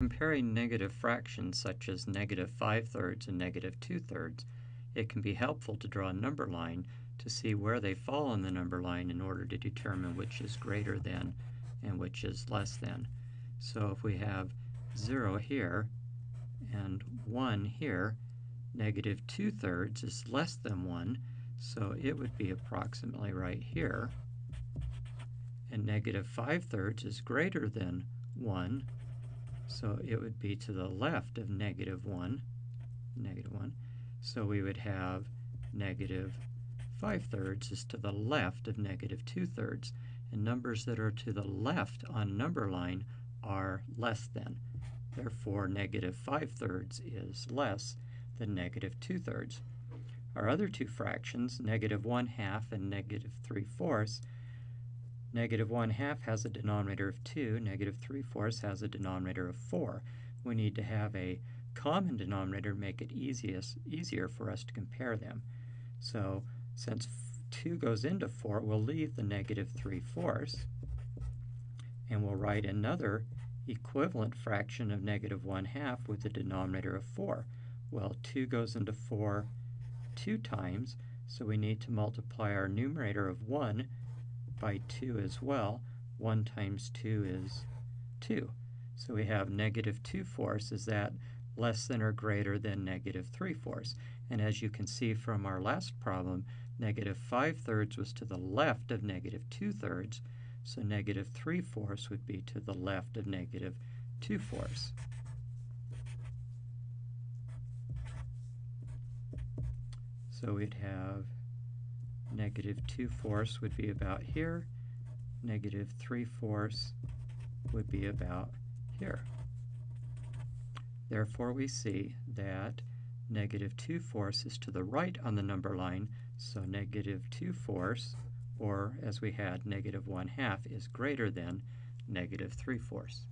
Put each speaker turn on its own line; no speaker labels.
Comparing negative fractions such as negative 5 thirds and negative 2 thirds, it can be helpful to draw a number line to see where they fall on the number line in order to determine which is greater than and which is less than. So if we have 0 here and 1 here, negative 2 thirds is less than 1, so it would be approximately right here. And negative 5 thirds is greater than 1, so it would be to the left of negative 1, negative 1. So we would have negative 5 thirds is to the left of negative 2 thirds. And numbers that are to the left on number line are less than. Therefore, negative 5 thirds is less than negative 2 thirds. Our other two fractions, negative 1 half and negative 3 fourths, Negative 1 half has a denominator of 2, negative 3 fourths has a denominator of 4. We need to have a common denominator to make it easiest, easier for us to compare them. So since 2 goes into 4, we'll leave the negative 3 fourths, and we'll write another equivalent fraction of negative 1 half with a denominator of 4. Well, 2 goes into 4 two times, so we need to multiply our numerator of 1 by 2 as well. 1 times 2 is 2. So we have negative 2 fourths. Is that less than or greater than negative 3 fourths? And as you can see from our last problem, negative 5 thirds was to the left of negative 2 thirds, so negative 3 fourths would be to the left of negative 2 fourths. So we'd have negative 2 fourths would be about here, negative 3 fourths would be about here. Therefore, we see that negative 2 fourths is to the right on the number line, so negative 2 fourths, or as we had, negative 1 half, is greater than negative 3 fourths.